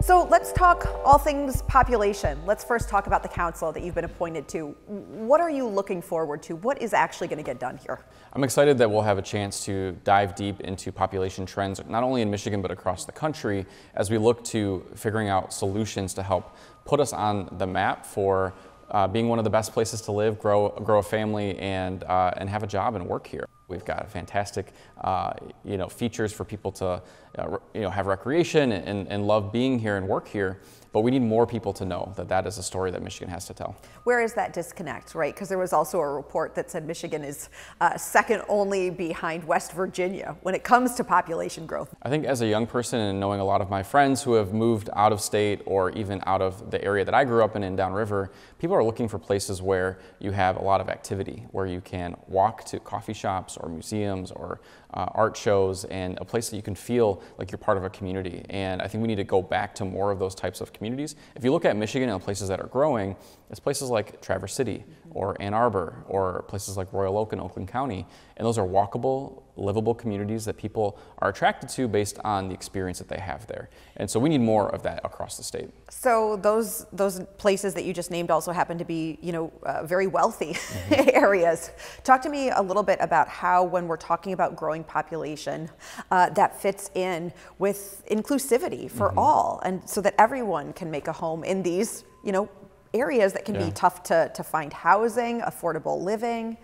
So let's talk all things population. Let's first talk about the council that you've been appointed to. What are you looking forward to? What is actually going to get done here? I'm excited that we'll have a chance to dive deep into population trends, not only in Michigan, but across the country, as we look to figuring out solutions to help put us on the map for uh, being one of the best places to live, grow, grow a family, and, uh, and have a job and work here. We've got fantastic, uh, you know, features for people to, uh, you know, have recreation and, and love being here and work here. But we need more people to know that that is a story that Michigan has to tell. Where is that disconnect, right? Because there was also a report that said Michigan is uh, second only behind West Virginia when it comes to population growth. I think as a young person and knowing a lot of my friends who have moved out of state or even out of the area that I grew up in in Downriver, people are looking for places where you have a lot of activity, where you can walk to coffee shops or museums or uh, art shows and a place that you can feel like you're part of a community. And I think we need to go back to more of those types of communities. If you look at Michigan and places that are growing, it's places like Traverse City or Ann Arbor or places like Royal Oak in Oakland County. And those are walkable, livable communities that people are attracted to based on the experience that they have there. And so we need more of that across the state. So those those places that you just named also happen to be, you know, uh, very wealthy mm-hmm. areas. Talk to me a little bit about how, when we're talking about growing population, uh, that fits in with inclusivity for mm-hmm. all, and so that everyone can make a home in these, you know, areas that can yeah. be tough to, to find housing, affordable living.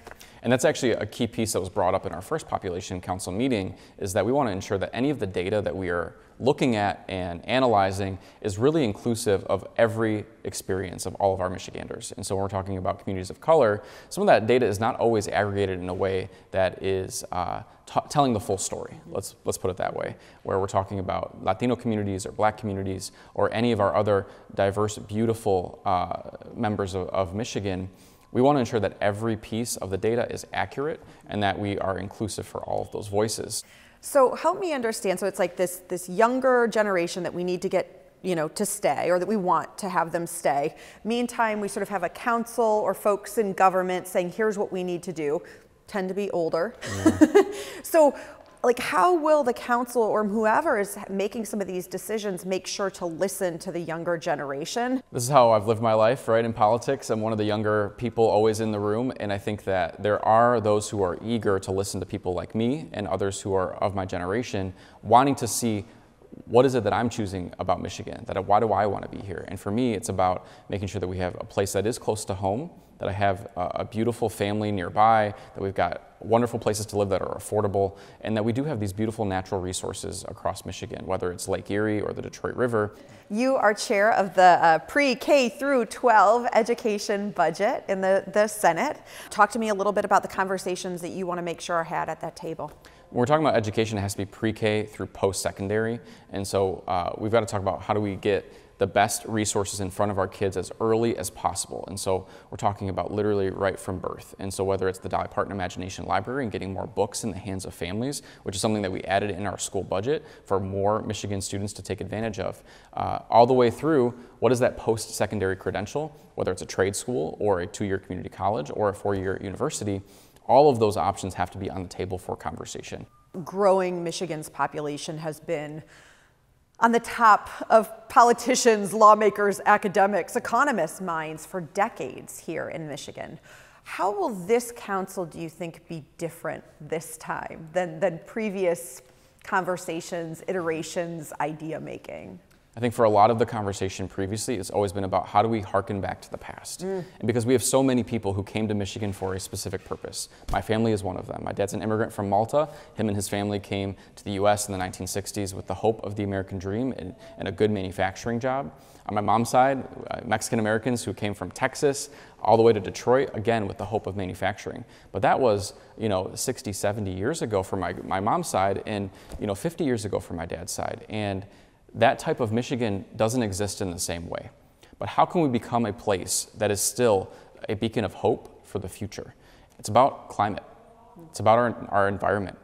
And that's actually a key piece that was brought up in our first population council meeting is that we want to ensure that any of the data that we are looking at and analyzing is really inclusive of every experience of all of our Michiganders. And so when we're talking about communities of color, some of that data is not always aggregated in a way that is uh, telling the full story. Let's, let's put it that way, where we're talking about Latino communities or black communities or any of our other diverse, beautiful uh, members of, of Michigan we want to ensure that every piece of the data is accurate and that we are inclusive for all of those voices. So help me understand. So it's like this this younger generation that we need to get you know to stay or that we want to have them stay. Meantime, we sort of have a council or folks in government saying here's what we need to do. Tend to be older. Yeah. Mm-hmm. so like how will the council or whoever is making some of these decisions make sure to listen to the younger generation? This is how i've lived my life right in politics. I'm one of the younger people always in the room and i think that there are those who are eager to listen to people like me and others who are of my generation wanting to see what is it that I'm choosing about Michigan? That why do I want to be here? And for me, it's about making sure that we have a place that is close to home, that I have a, a beautiful family nearby, that we've got wonderful places to live that are affordable, and that we do have these beautiful natural resources across Michigan, whether it's Lake Erie or the Detroit River. You are chair of the uh, pre-K through 12 education budget in the, the Senate. Talk to me a little bit about the conversations that you want to make sure are had at that table. When we're talking about education, it has to be pre-K through post-secondary. And so uh, we've got to talk about how do we get the best resources in front of our kids as early as possible. And so we're talking about literally right from birth. And so whether it's the Dolly Parton Imagination Library and getting more books in the hands of families, which is something that we added in our school budget for more Michigan students to take advantage of, uh, all the way through what is that post-secondary credential, whether it's a trade school or a two-year community college or a four-year university, all of those options have to be on the table for conversation. Growing Michigan's population has been on the top of politicians, lawmakers, academics, economists' minds for decades here in Michigan. How will this council, do you think, be different this time than, than previous conversations, iterations, idea making? I think for a lot of the conversation previously, it's always been about how do we harken back to the past. Mm. And because we have so many people who came to Michigan for a specific purpose. My family is one of them. My dad's an immigrant from Malta. Him and his family came to the US in the 1960s with the hope of the American dream and, and a good manufacturing job. On my mom's side, uh, Mexican Americans who came from Texas all the way to Detroit, again with the hope of manufacturing. But that was, you know, 60, 70 years ago for my, my mom's side and, you know, 50 years ago for my dad's side. And that type of Michigan doesn't exist in the same way. But how can we become a place that is still a beacon of hope for the future? It's about climate, it's about our, our environment.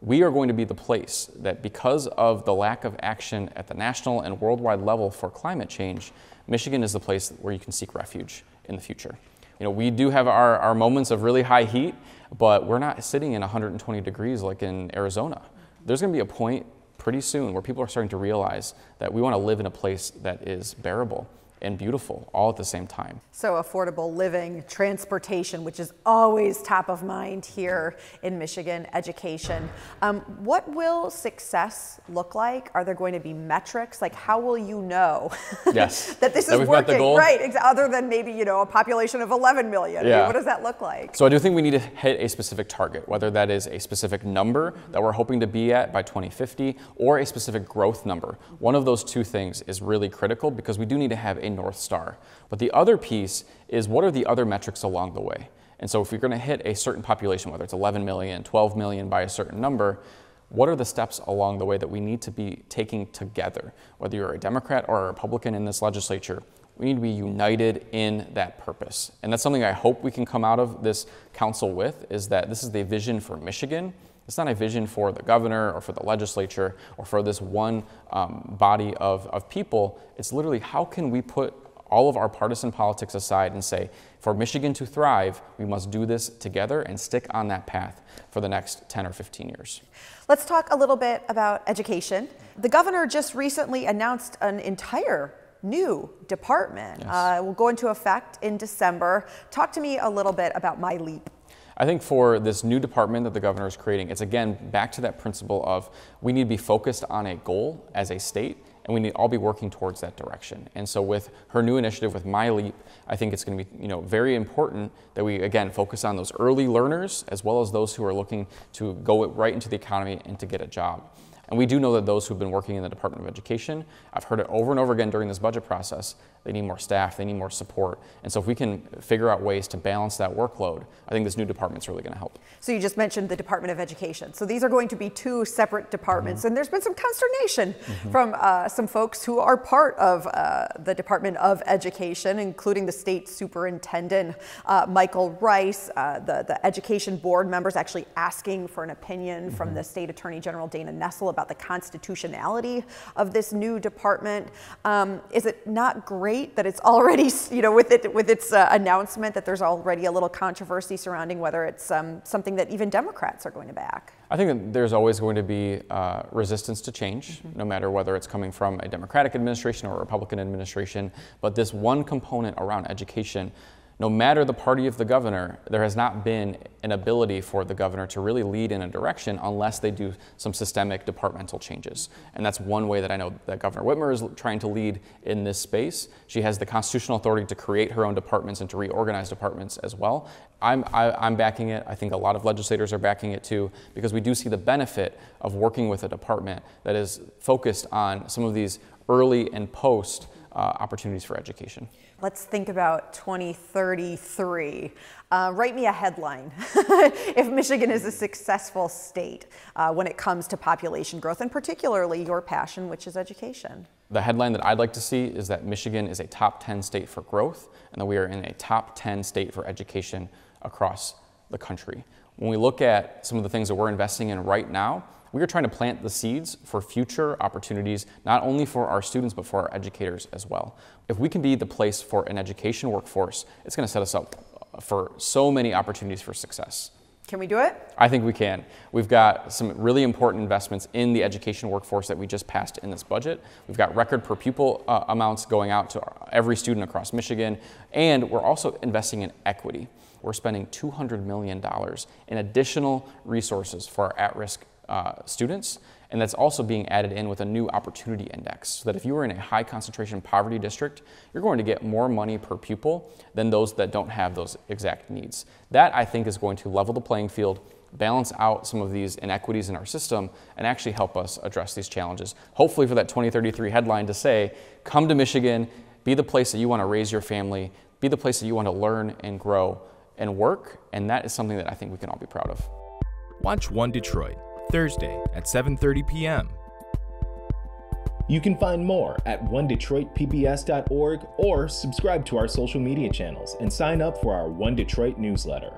We are going to be the place that, because of the lack of action at the national and worldwide level for climate change, Michigan is the place where you can seek refuge in the future. You know, we do have our, our moments of really high heat, but we're not sitting in 120 degrees like in Arizona. There's going to be a point pretty soon where people are starting to realize that we want to live in a place that is bearable and beautiful all at the same time. So, affordable living, transportation, which is always top of mind here in Michigan, education. Um, what will success look like? Are there going to be metrics? Like, how will you know yes. that this that is working? Right, other than maybe, you know, a population of 11 million. Yeah. I mean, what does that look like? So, I do think we need to hit a specific target, whether that is a specific number that we're hoping to be at by 2050 or a specific growth number. One of those two things is really critical because we do need to have a a North Star. But the other piece is what are the other metrics along the way? And so if you're going to hit a certain population, whether it's 11 million, 12 million by a certain number, what are the steps along the way that we need to be taking together? Whether you're a Democrat or a Republican in this legislature, we need to be united in that purpose. And that's something I hope we can come out of this council with is that this is the vision for Michigan it's not a vision for the governor or for the legislature or for this one um, body of, of people. It's literally how can we put all of our partisan politics aside and say, for Michigan to thrive, we must do this together and stick on that path for the next 10 or 15 years. Let's talk a little bit about education. The governor just recently announced an entire new department. Yes. Uh, will go into effect in December. Talk to me a little bit about MiLEAP. I think for this new department that the governor is creating, it's again back to that principle of we need to be focused on a goal as a state and we need all be working towards that direction. And so with her new initiative with MiLEAP, I think it's going to be you know very important that we again focus on those early learners as well as those who are looking to go right into the economy and to get a job. And we do know that those who've been working in the Department of Education, I've heard it over and over again during this budget process, they need more staff, they need more support. And so if we can figure out ways to balance that workload, I think this new department is really going to help. So you just mentioned the Department of Education. So these are going to be two separate departments. Mm-hmm. And there's been some consternation mm-hmm. from uh, some folks who are part of uh, the Department of Education, including the state superintendent, uh, Michael Rice, uh, the, the education board members actually asking for an opinion mm-hmm. from the state attorney general, Dana Nessel, about the constitutionality of this new department. Um, is it not great that it's already, you know, with it with its uh, announcement that there's already a little controversy surrounding whether it's um, something that even Democrats are going to back? I think that there's always going to be uh, resistance to change, mm-hmm. no matter whether it's coming from a Democratic administration or a Republican administration. But this one component around education no matter the party of the governor, there has not been an ability for the governor to really lead in a direction unless they do some systemic departmental changes. And that's one way that I know that Governor Whitmer is trying to lead in this space. She has the constitutional authority to create her own departments and to reorganize departments as well. I'm, I, am i am backing it. I think a lot of legislators are backing it too, because we do see the benefit of working with a department that is focused on some of these early and post uh, opportunities for education. Let's think about 2033. Uh, write me a headline if Michigan is a successful state uh, when it comes to population growth, and particularly your passion, which is education. The headline that I'd like to see is that Michigan is a top 10 state for growth, and that we are in a top 10 state for education across the country. When we look at some of the things that we're investing in right now, we are trying to plant the seeds for future opportunities, not only for our students, but for our educators as well. If we can be the place for an education workforce, it's going to set us up for so many opportunities for success. Can we do it? I think we can. We've got some really important investments in the education workforce that we just passed in this budget. We've got record per pupil uh, amounts going out to every student across Michigan, and we're also investing in equity. We're spending $200 million in additional resources for our at risk uh, students. And that's also being added in with a new opportunity index so that if you are in a high concentration poverty district, you're going to get more money per pupil than those that don't have those exact needs. That I think is going to level the playing field, balance out some of these inequities in our system, and actually help us address these challenges. Hopefully, for that 2033 headline to say, come to Michigan, be the place that you want to raise your family, be the place that you want to learn and grow and work, and that is something that I think we can all be proud of. Watch One Detroit Thursday at 7:30 p.m. You can find more at onedetroitpbs.org or subscribe to our social media channels and sign up for our One Detroit newsletter.